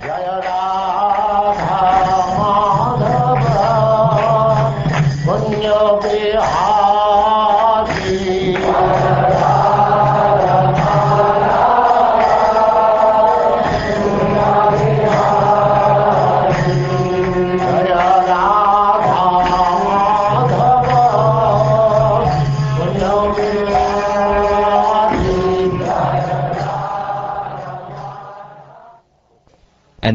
Jaya Ram.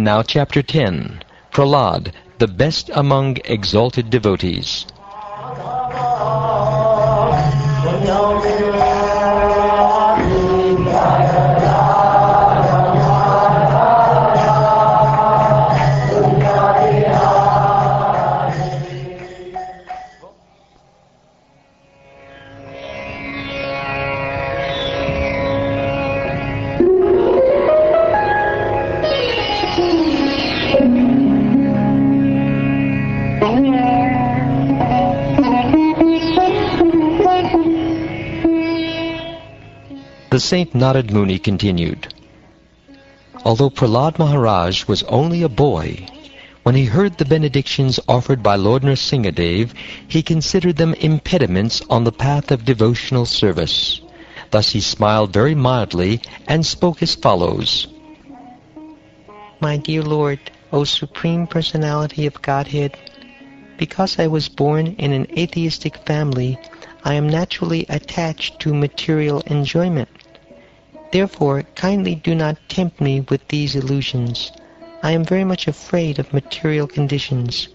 Now chapter 10, Prahlad, the best among exalted devotees. The Saint Narad Muni continued. Although Prahlad Maharaj was only a boy, when he heard the benedictions offered by Lord Nrsingadev, he considered them impediments on the path of devotional service. Thus he smiled very mildly and spoke as follows. My dear Lord, O Supreme Personality of Godhead, because I was born in an atheistic family, I am naturally attached to material enjoyment. Therefore, kindly do not tempt me with these illusions. I am very much afraid of material conditions,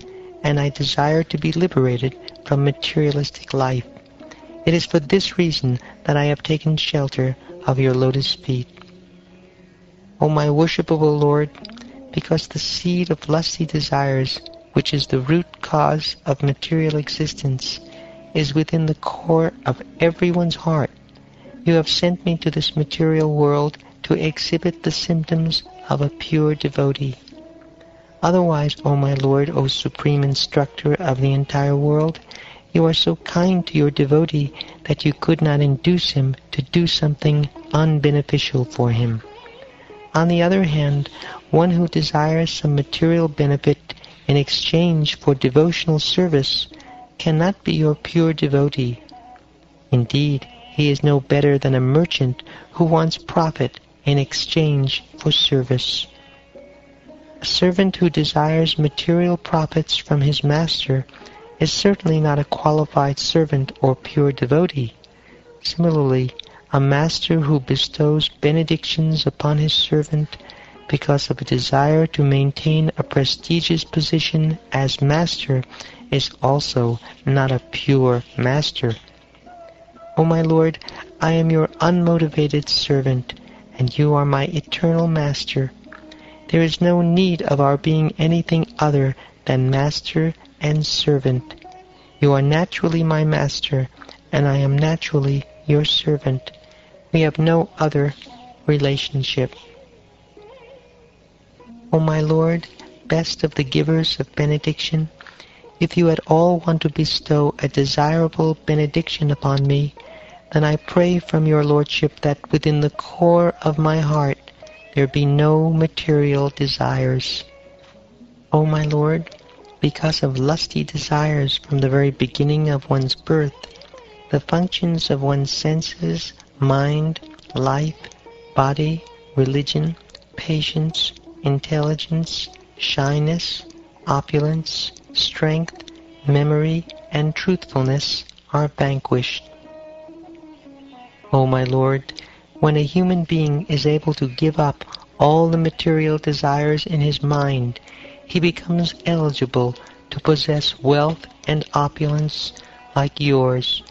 and I desire to be liberated from materialistic life. It is for this reason that I have taken shelter of your lotus feet. O my worshipable Lord, because the seed of lusty desires, which is the root cause of material existence, is within the core of everyone's heart. You have sent me to this material world to exhibit the symptoms of a pure devotee. Otherwise, O my Lord, O Supreme Instructor of the entire world, you are so kind to your devotee that you could not induce him to do something unbeneficial for him. On the other hand, one who desires some material benefit in exchange for devotional service cannot be your pure devotee. Indeed, he is no better than a merchant who wants profit in exchange for service. A servant who desires material profits from his master is certainly not a qualified servant or pure devotee. Similarly, a master who bestows benedictions upon his servant because of a desire to maintain a prestigious position as master is also not a pure master. O my Lord, I am your unmotivated servant, and you are my eternal master. There is no need of our being anything other than master and servant. You are naturally my master, and I am naturally your servant. We have no other relationship. O my Lord, best of the givers of benediction, if you at all want to bestow a desirable benediction upon me, then I pray from your Lordship that within the core of my heart there be no material desires. O my Lord, because of lusty desires from the very beginning of one's birth, the functions of one's senses, mind, life, body, religion, patience, intelligence, shyness, opulence, strength, memory, and truthfulness are vanquished. O my Lord, when a human being is able to give up all the material desires in his mind, he becomes eligible to possess wealth and opulence like yours.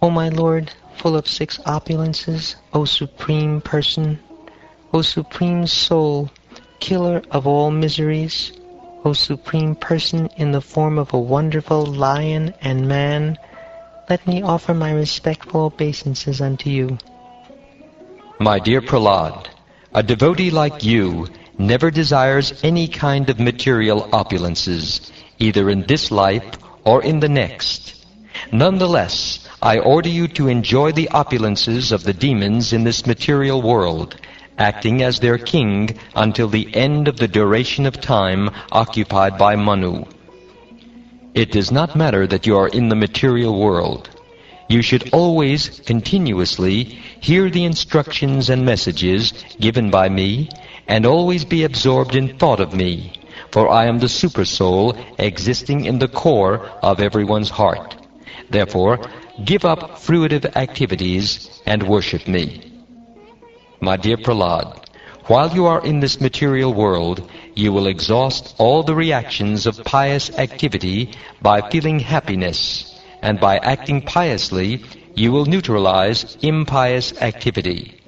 O my Lord, full of six opulences, O Supreme Person, O Supreme Soul, killer of all miseries, O Supreme Person in the form of a wonderful lion and man, let me offer my respectful obeisances unto you. My dear Prahlad, a devotee like you never desires any kind of material opulences, either in this life or in the next. Nonetheless, I order you to enjoy the opulences of the demons in this material world, acting as their king until the end of the duration of time occupied by Manu. It does not matter that you are in the material world. You should always, continuously, hear the instructions and messages given by me, and always be absorbed in thought of me, for I am the Supersoul existing in the core of everyone's heart. Therefore, give up fruitive activities and worship me. My dear Prahlad, while you are in this material world, you will exhaust all the reactions of pious activity by feeling happiness, and by acting piously, you will neutralize impious activity.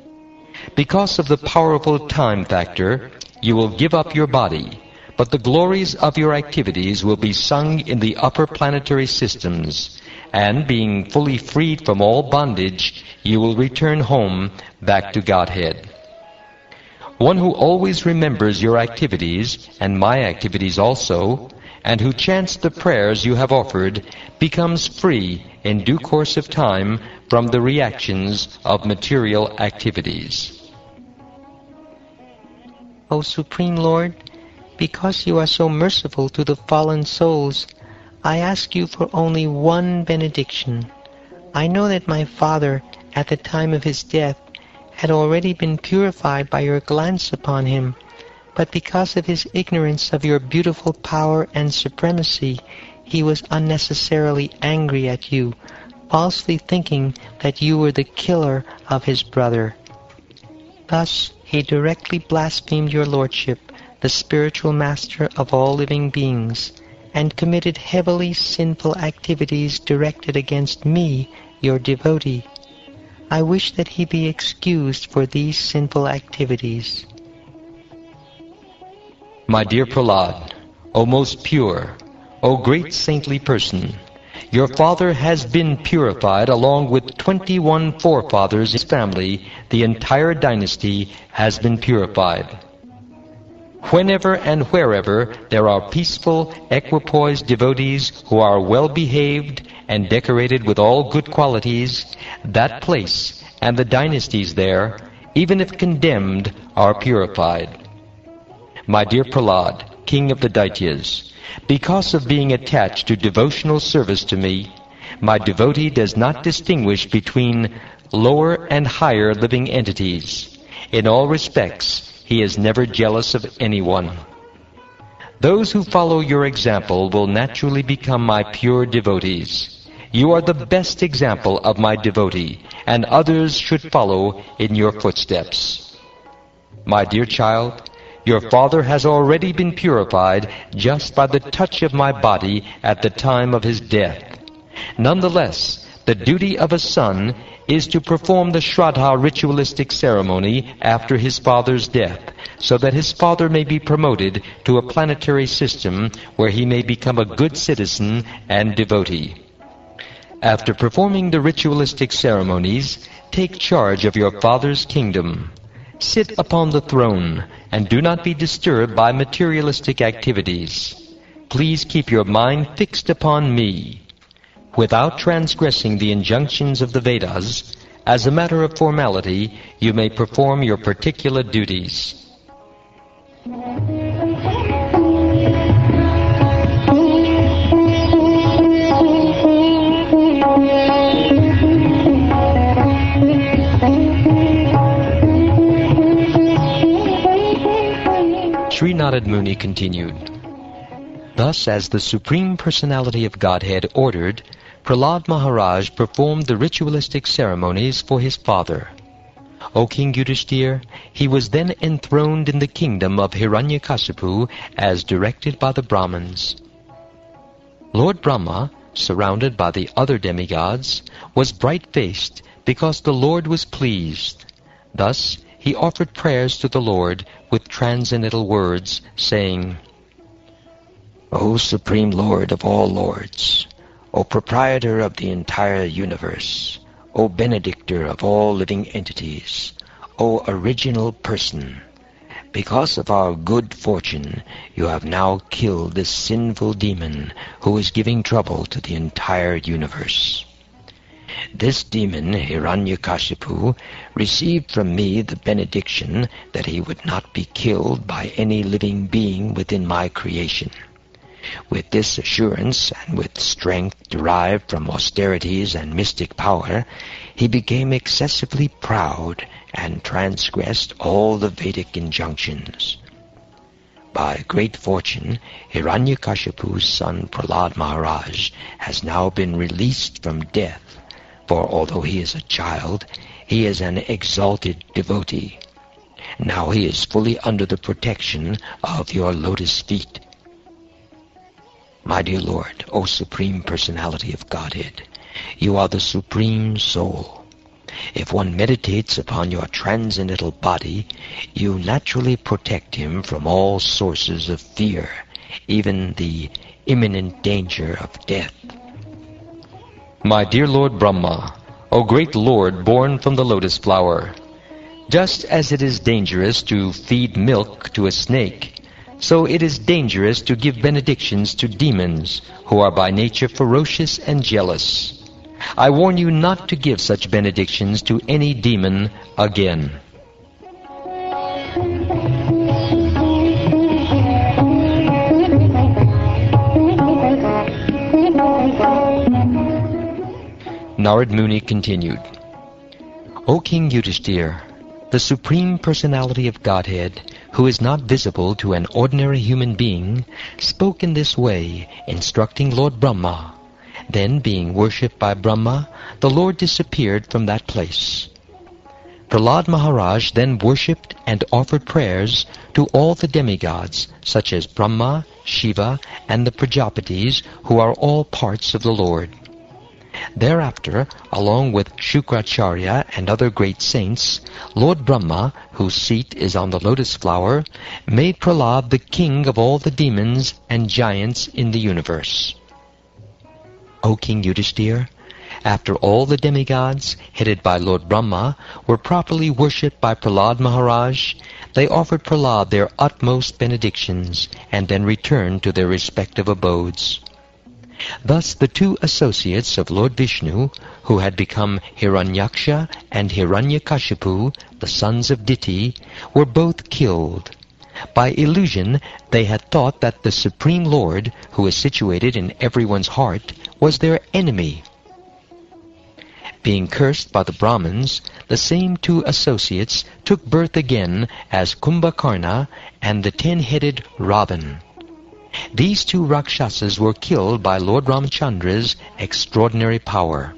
Because of the powerful time factor, you will give up your body, but the glories of your activities will be sung in the upper planetary systems, and being fully freed from all bondage, you will return home back to Godhead. One who always remembers your activities, and my activities also, and who chants the prayers you have offered, becomes free in due course of time from the reactions of material activities. O Supreme Lord, because you are so merciful to the fallen souls, I ask you for only one benediction. I know that my father, at the time of his death, had already been purified by your glance upon him, but because of his ignorance of your beautiful power and supremacy, he was unnecessarily angry at you, falsely thinking that you were the killer of his brother. Thus he directly blasphemed your lordship, the spiritual master of all living beings, and committed heavily sinful activities directed against me, your devotee. I wish that he be excused for these sinful activities. My dear Prahlad, O most pure, O great saintly person, your father has been purified along with 21 forefathers in his family. The entire dynasty has been purified. Whenever and wherever there are peaceful, equipoised devotees who are well behaved and decorated with all good qualities, that place and the dynasties there, even if condemned, are purified. My dear Prahlad, king of the Daityas, because of being attached to devotional service to me, my devotee does not distinguish between lower and higher living entities. In all respects, he is never jealous of anyone. Those who follow your example will naturally become my pure devotees. You are the best example of my devotee, and others should follow in your footsteps. My dear child, your father has already been purified just by the touch of my body at the time of his death. Nonetheless, the duty of a son is to perform the Shraddha ritualistic ceremony after his father's death, so that his father may be promoted to a planetary system where he may become a good citizen and devotee. After performing the ritualistic ceremonies, take charge of your father's kingdom. Sit upon the throne and do not be disturbed by materialistic activities. Please keep your mind fixed upon me. Without transgressing the injunctions of the Vedas, as a matter of formality, you may perform your particular duties. Sri Narad Muni continued. Thus, as the Supreme Personality of Godhead ordered, Prahlad Maharaj performed the ritualistic ceremonies for his father. O King Yudhishthir, he was then enthroned in the kingdom of Hiranyakashipu as directed by the Brahmins. Lord Brahma, surrounded by the other demigods, was bright-faced because the Lord was pleased. Thus he offered prayers to the Lord with transcendental words, saying, O Supreme Lord of all lords, O proprietor of the entire universe, O benedictor of all living entities, O original person, because of our good fortune, you have now killed this sinful demon who is giving trouble to the entire universe. This demon, Hiranyakashipu, received from me the benediction that he would not be killed by any living being within my creation. With this assurance, and with strength derived from austerities and mystic power, he became excessively proud and transgressed all the Vedic injunctions. By great fortune, Hiranyakashipu's son Prahlad Maharaj has now been released from death, for although he is a child, he is an exalted devotee. Now he is fully under the protection of your lotus feet. My dear Lord, O Supreme Personality of Godhead, you are the Supreme Soul. If one meditates upon your transcendental body, you naturally protect him from all sources of fear, even the imminent danger of death. My dear Lord Brahma, O great Lord born from the lotus flower, just as it is dangerous to feed milk to a snake, so it is dangerous to give benedictions to demons who are by nature ferocious and jealous. I warn you not to give such benedictions to any demon again. Narad Muni continued, O King Yudhishthir, the Supreme Personality of Godhead, who is not visible to an ordinary human being, spoke in this way, instructing Lord Brahma. Then, being worshipped by Brahma, the Lord disappeared from that place. Prahlad Maharaj then worshipped and offered prayers to all the demigods, such as Brahma, Shiva, and the Prajapatis, who are all parts of the Lord. Thereafter, along with Shukracharya and other great saints, Lord Brahma, whose seat is on the lotus flower, made Prahlad the king of all the demons and giants in the universe. O King Yudhishthir, after all the demigods, headed by Lord Brahma, were properly worshipped by Prahlad Maharaj, they offered Prahlad their utmost benedictions, and then returned to their respective abodes. Thus the two associates of Lord Vishnu, who had become Hiranyaksha and Hiranyakashipu, the sons of Diti, were both killed. By illusion, they had thought that the Supreme Lord, who is situated in everyone's heart, was their enemy. Being cursed by the Brahmins, the same two associates took birth again as Kumbhakarna and the ten-headed Ravan. These two Rakshasas were killed by Lord Ramchandra's extraordinary power.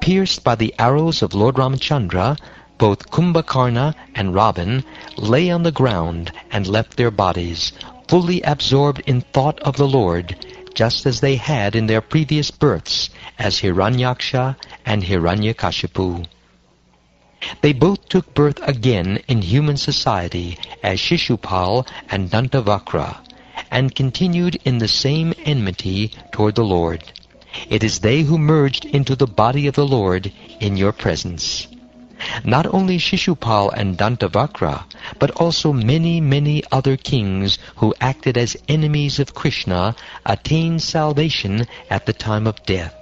Pierced by the arrows of Lord Ramchandra, both Kumbhakarna and Ravan lay on the ground and left their bodies, fully absorbed in thought of the Lord, just as they had in their previous births as Hiranyaksha and Hiranyakashipu. They both took birth again in human society as Shishupal and Dantavakra, and continued in the same enmity toward the Lord. It is they who merged into the body of the Lord in your presence. Not only Shishupal and Dantavakra, but also many, many other kings who acted as enemies of Krishna attained salvation at the time of death.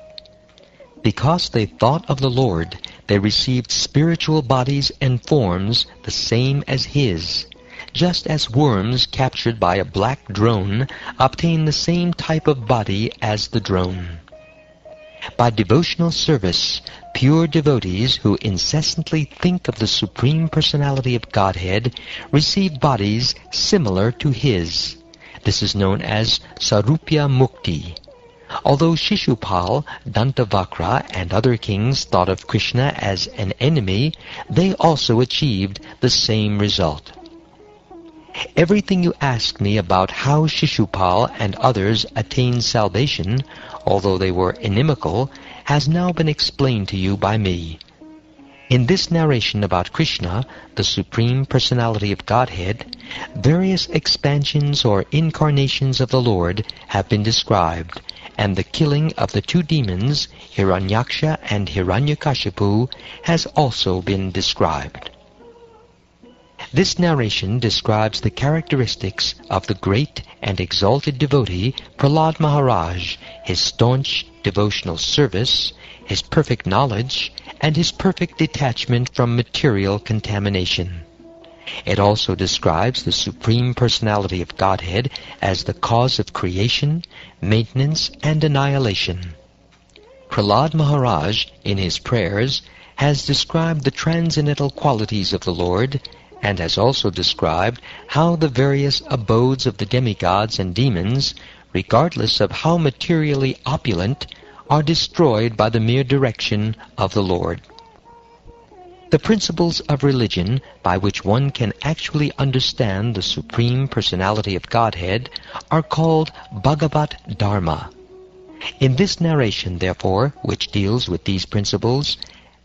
Because they thought of the Lord, they received spiritual bodies and forms the same as His just as worms captured by a black drone obtain the same type of body as the drone. By devotional service, pure devotees who incessantly think of the Supreme Personality of Godhead receive bodies similar to His. This is known as Sarupya Mukti. Although Shishupal, Dantavakra, and other kings thought of Krishna as an enemy, they also achieved the same result. Everything you ask me about how Shishupal and others attained salvation, although they were inimical, has now been explained to you by me. In this narration about Krishna, the Supreme Personality of Godhead, various expansions or incarnations of the Lord have been described, and the killing of the two demons, Hiranyaksha and Hiranyakashipu, has also been described. This narration describes the characteristics of the great and exalted devotee Prahlad Maharaj his staunch devotional service, his perfect knowledge, and his perfect detachment from material contamination. It also describes the Supreme Personality of Godhead as the cause of creation, maintenance, and annihilation. Prahlad Maharaj, in his prayers, has described the transcendental qualities of the Lord, and has also described how the various abodes of the demigods and demons, regardless of how materially opulent, are destroyed by the mere direction of the Lord. The principles of religion by which one can actually understand the Supreme Personality of Godhead are called Bhagavat Dharma. In this narration, therefore, which deals with these principles,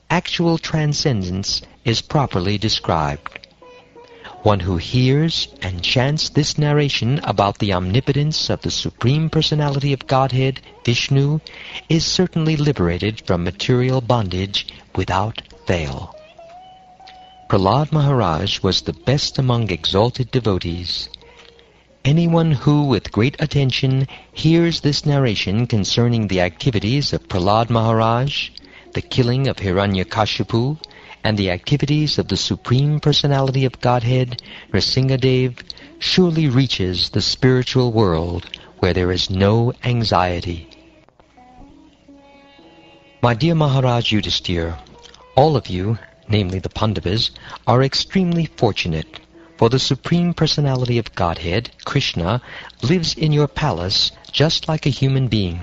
actual transcendence is properly described. One who hears and chants this narration about the omnipotence of the Supreme Personality of Godhead, Vishnu, is certainly liberated from material bondage without fail. Prahlad Maharaj was the best among exalted devotees. Anyone who, with great attention, hears this narration concerning the activities of Prahlad Maharaj, the killing of Hiranyakashipu, and the activities of the Supreme Personality of Godhead, Nrsingadev, surely reaches the spiritual world where there is no anxiety. My dear Maharaj Yudhisthira, all of you, namely the Pandavas, are extremely fortunate, for the Supreme Personality of Godhead, Krishna, lives in your palace just like a human being.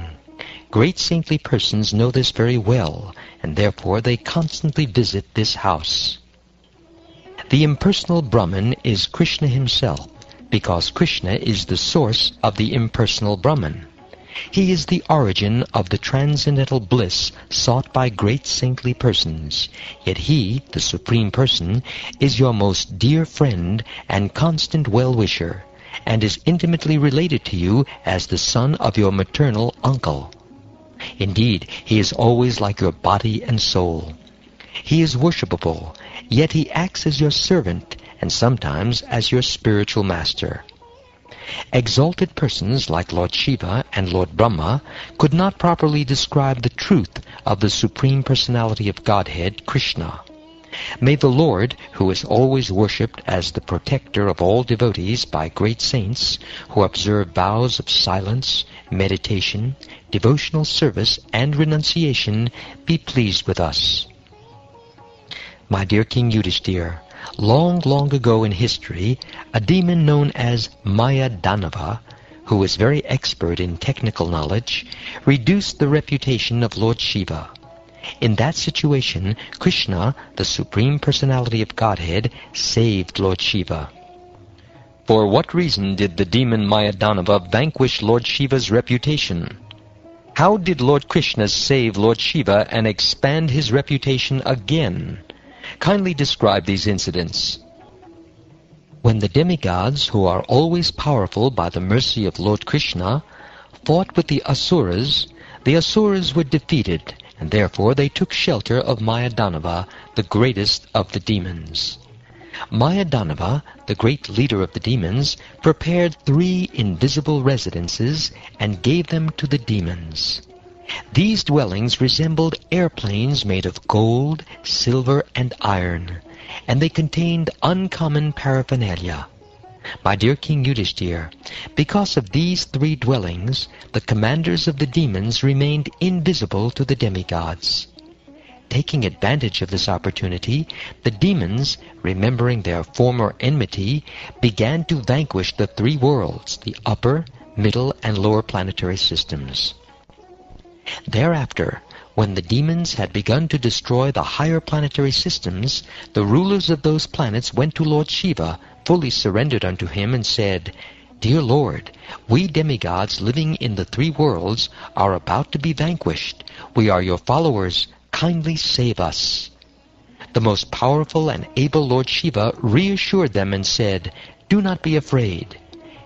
Great saintly persons know this very well, and therefore they constantly visit this house. The impersonal Brahman is Krishna himself, because Krishna is the source of the impersonal Brahman. He is the origin of the transcendental bliss sought by great saintly persons. Yet he, the Supreme Person, is your most dear friend and constant well-wisher, and is intimately related to you as the son of your maternal uncle. Indeed, he is always like your body and soul. He is worshipable, yet he acts as your servant and sometimes as your spiritual master. Exalted persons like Lord Shiva and Lord Brahma could not properly describe the truth of the Supreme Personality of Godhead, Krishna. May the Lord, who is always worshipped as the protector of all devotees by great saints who observe vows of silence, meditation, devotional service, and renunciation, be pleased with us. My dear King Yudhisthira, long, long ago in history, a demon known as Maya Danava, who was very expert in technical knowledge, reduced the reputation of Lord Shiva. In that situation, Krishna, the Supreme Personality of Godhead, saved Lord Shiva. For what reason did the demon Mayadanava vanquish Lord Shiva's reputation? How did Lord Krishna save Lord Shiva and expand his reputation again? Kindly describe these incidents. When the demigods, who are always powerful by the mercy of Lord Krishna, fought with the Asuras, the Asuras were defeated, and therefore they took shelter of Mayadanava, the greatest of the demons. Mayadanava, the great leader of the demons, prepared three invisible residences and gave them to the demons. These dwellings resembled airplanes made of gold, silver, and iron, and they contained uncommon paraphernalia. My dear King Yudhishthir, because of these three dwellings, the commanders of the demons remained invisible to the demigods. Taking advantage of this opportunity, the demons, remembering their former enmity, began to vanquish the three worlds, the upper, middle, and lower planetary systems. Thereafter, when the demons had begun to destroy the higher planetary systems, the rulers of those planets went to Lord Shiva, fully surrendered unto him, and said, Dear Lord, we demigods living in the three worlds are about to be vanquished. We are your followers kindly save us. The most powerful and able Lord Shiva reassured them and said, Do not be afraid.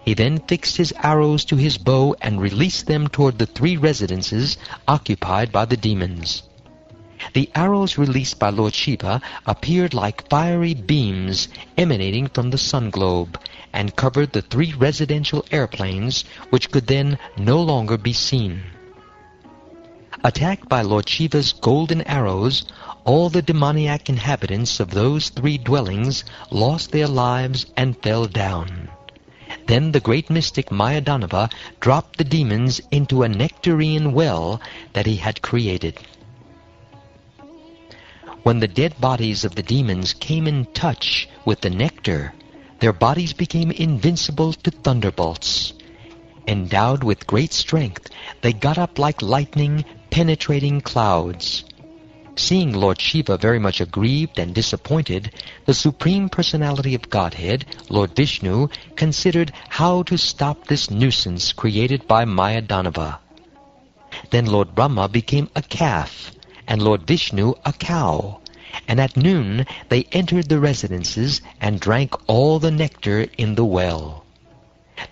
He then fixed his arrows to his bow and released them toward the three residences occupied by the demons. The arrows released by Lord Shiva appeared like fiery beams emanating from the sun globe and covered the three residential airplanes which could then no longer be seen. Attacked by Lord Shiva's golden arrows, all the demoniac inhabitants of those three dwellings lost their lives and fell down. Then the great mystic Mayadanava dropped the demons into a nectarine well that he had created. When the dead bodies of the demons came in touch with the nectar, their bodies became invincible to thunderbolts. Endowed with great strength, they got up like lightning, penetrating clouds. Seeing Lord Shiva very much aggrieved and disappointed, the Supreme Personality of Godhead, Lord Vishnu, considered how to stop this nuisance created by Mayadanava. Then Lord Brahma became a calf, and Lord Vishnu a cow, and at noon they entered the residences and drank all the nectar in the well.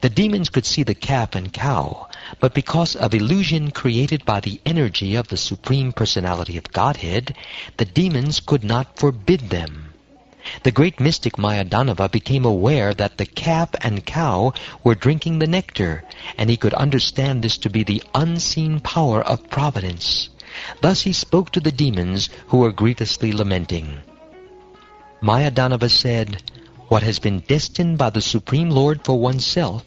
The demons could see the calf and cow, but because of illusion created by the energy of the Supreme Personality of Godhead, the demons could not forbid them. The great mystic Mayadanava became aware that the calf and cow were drinking the nectar, and he could understand this to be the unseen power of providence. Thus he spoke to the demons who were grievously lamenting. Mayadanava said, What has been destined by the Supreme Lord for oneself,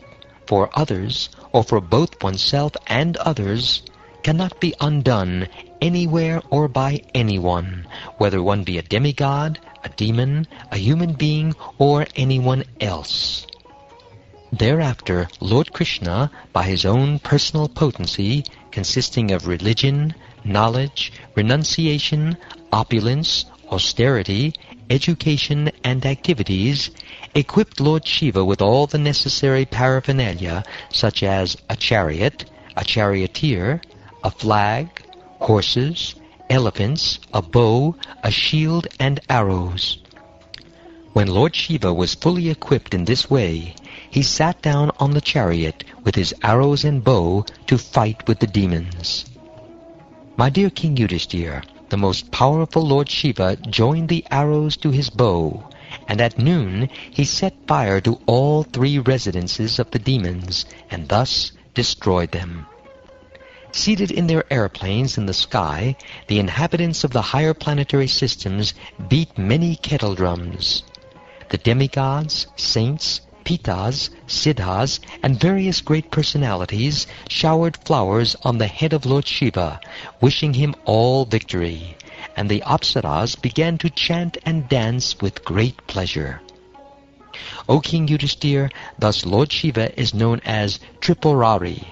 for others, or for both oneself and others, cannot be undone anywhere or by anyone, whether one be a demigod, a demon, a human being, or anyone else. Thereafter, Lord Krishna, by his own personal potency, consisting of religion, knowledge, renunciation, opulence, austerity, education, and activities, equipped Lord Shiva with all the necessary paraphernalia, such as a chariot, a charioteer, a flag, horses, elephants, a bow, a shield, and arrows. When Lord Shiva was fully equipped in this way, he sat down on the chariot with his arrows and bow to fight with the demons. My dear King Yudhishthir, the most powerful Lord Shiva joined the arrows to his bow, and at noon he set fire to all three residences of the demons, and thus destroyed them. Seated in their airplanes in the sky, the inhabitants of the higher planetary systems beat many kettle drums. The demigods, saints, pitas, siddhas, and various great personalities showered flowers on the head of Lord Shiva, wishing him all victory, and the apsaras began to chant and dance with great pleasure. O King Yudhishthir, thus Lord Shiva is known as Tripurari,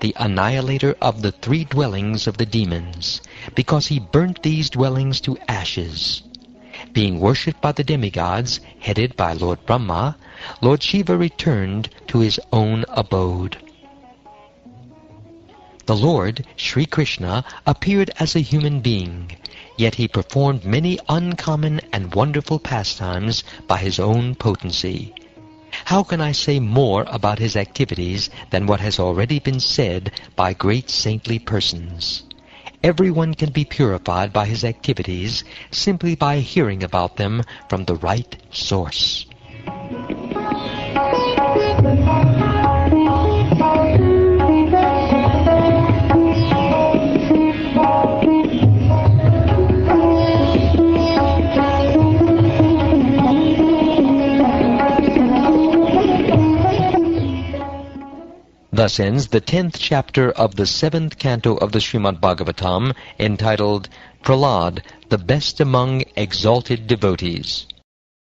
the annihilator of the three dwellings of the demons, because he burnt these dwellings to ashes. Being worshipped by the demigods, headed by Lord Brahma, Lord Shiva returned to his own abode. The Lord, Sri Krishna, appeared as a human being, yet he performed many uncommon and wonderful pastimes by his own potency. How can I say more about his activities than what has already been said by great saintly persons? Everyone can be purified by his activities simply by hearing about them from the right source. Thus ends the tenth chapter of the seventh canto of the Srimad Bhagavatam, entitled Prahlad, the best among exalted devotees.